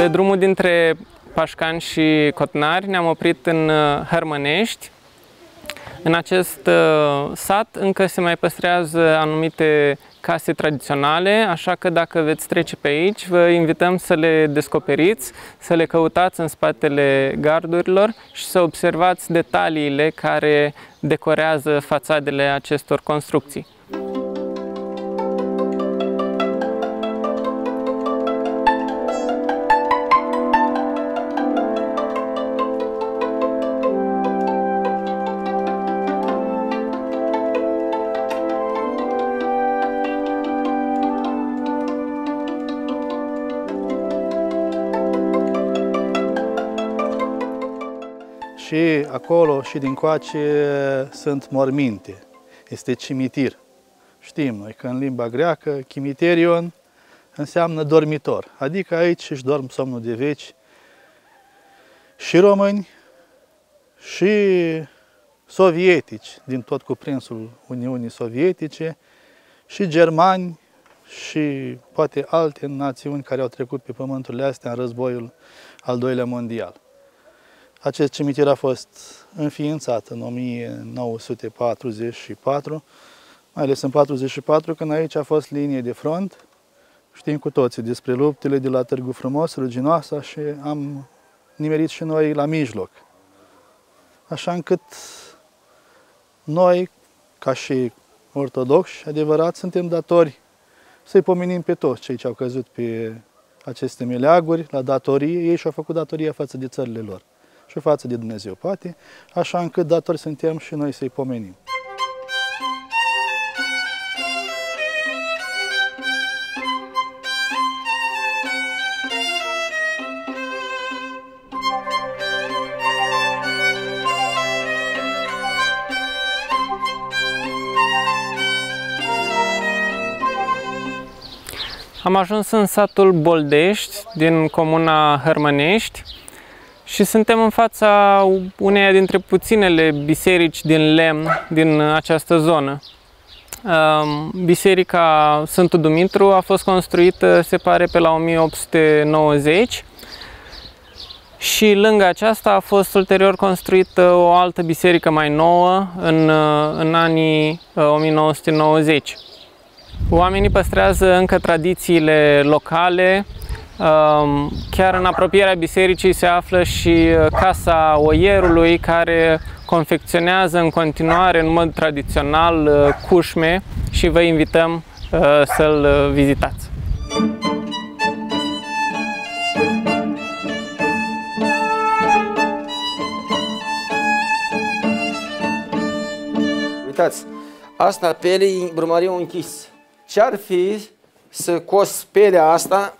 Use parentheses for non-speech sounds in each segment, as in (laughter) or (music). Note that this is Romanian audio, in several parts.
Pe drumul dintre Pașcan și Cotnari ne-am oprit în uh, Hărmănești. În acest uh, sat încă se mai păstrează anumite case tradiționale, așa că dacă veți trece pe aici, vă invităm să le descoperiți, să le căutați în spatele gardurilor și să observați detaliile care decorează fațadele acestor construcții. Și acolo și din coace sunt morminte. Este cimitir. Știm noi că în limba greacă chimiterion înseamnă dormitor, adică aici își dorm somnul de veci și români și sovietici din tot cuprinsul Uniunii Sovietice și germani și poate alte națiuni care au trecut pe pământurile astea în războiul al doilea mondial. Acest cimitir a fost înființat în 1944, mai ales în 44, când aici a fost linie de front. Știm cu toții despre luptele de la Târgu Frumos, Ruginoasa și am nimerit și noi la mijloc. Așa încât noi, ca și ortodoxi, adevărat, suntem datori să-i pomenim pe toți cei ce au căzut pe aceste meleaguri, la datorie. Ei și-au făcut datoria față de țările lor și față de Dumnezeu, poate, așa încât datori suntem și noi să-i pomenim. Am ajuns în satul Boldești, din comuna Hărmănești, și suntem în fața uneia dintre puținele biserici din lemn din această zonă. Biserica Sfântul Dumitru a fost construită, se pare, pe la 1890 și lângă aceasta a fost ulterior construită o altă biserică mai nouă în, în anii 1990. Oamenii păstrează încă tradițiile locale, Chiar în apropierea bisericii se află și uh, Casa Oierului, care confecționează în continuare, în mod tradițional, uh, cușme și vă invităm uh, să-l vizitați. Uitați, asta pelei brumariu închis. Ce-ar fi să cos pelea asta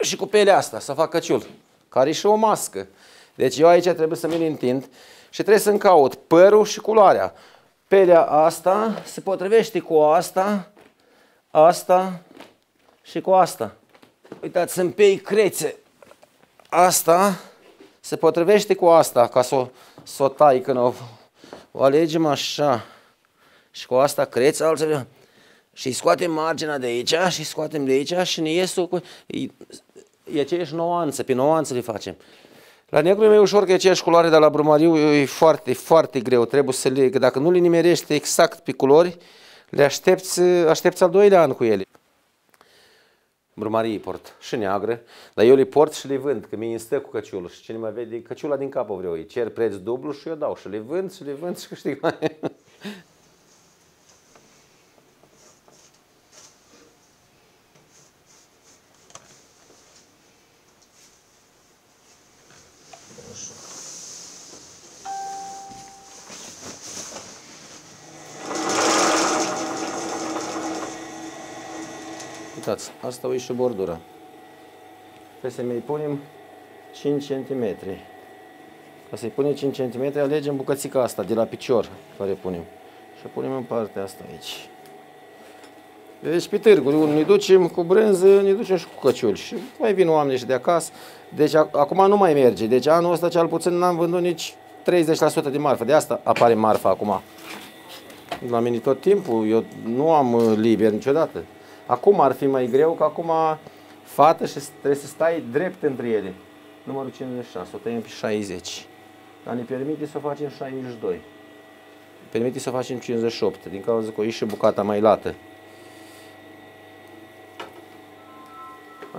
și cu pelea asta, să fac căciul, care e și o mască. Deci eu aici trebuie să mi întind și trebuie să-mi caut părul și culoarea. Pelea asta se potrivește cu asta, asta și cu asta. Uitați, sunt pei crețe. Asta se potrivește cu asta, ca să o, să o tai când o, o alegem așa. Și cu asta crețe, altfel. Și scoatem marginea de aici și scoatem de aici și ne ies cu e aceeași nuanță, pe nuanță le facem. La negru e mai ușor că e aceeași culoare, dar la brumariu e foarte, foarte greu. Trebuie să le, că dacă nu le nimerești exact pe culori, le aștepți, aștepți al doilea an cu ele. Brumarii port și neagră, dar eu le port și le vând, că mi stă cu căciulul și cine mă vede căciula din cap o vreau, îi cer preț dublu și eu dau și le vând și le vând și câștig mai Uitați, asta o și bordura. Trebuie să mai punem 5 cm. Ca să-i punem 5 cm, alegem bucățica asta de la picior care punem. Și punem în partea asta aici. Deci pe târgul, ne ducem cu brânză, ne ducem și cu căciuli. Și mai vin oamenii și de acasă. Deci acum nu mai merge. Deci anul ăsta cel puțin n-am vândut nici 30% de marfă. De asta apare marfa acum. La mine tot timpul, eu nu am liber niciodată. Acum ar fi mai greu, că acum fată și trebuie să stai drept între ele. Numărul 56, o tăiem pe 60. Dar ne permite să o facem 62. Permite să o facem 58, din cauza că o și bucata mai lată.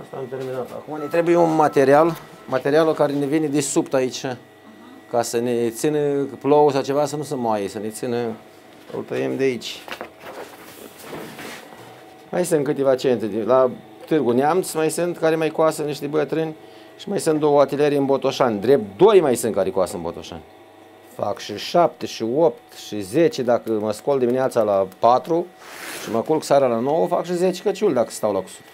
Asta am terminat. Acum ne trebuie un material, materialul care ne vine de sub aici, ca să ne țină plouă sau ceva să nu se moaie, să ne țină, îl tăiem de aici. Mai sunt câteva centre, la Târgu Neamț mai sunt care mai coasă niște bătrâni și mai sunt două atelierii în Botoșani. Drept, doi mai sunt care coasă în Botoșani. Fac și 7 și 8 și 10 dacă mă scol dimineața la 4 și mă culc seara la 9, fac și 10 căciuli dacă stau la cusut.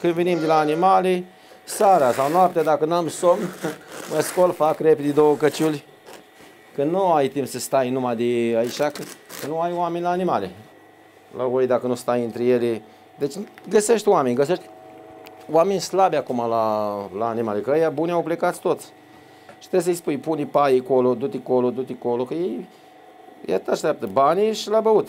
Când venim de la animale, seara sau noaptea, dacă n-am somn, (laughs) mă scol, fac repede două căciuli. Că nu ai timp să stai numai de aici, că nu ai oameni la animale. La voi, dacă nu stai între ele, deci găsești oameni, găsești oameni slabi acum la, la animale, că ăia buni au plecat toți. Și trebuie să-i spui, pune pai acolo, du-te acolo, du-te acolo, că ei, ei te așteaptă banii și la băut.